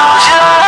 Georgia.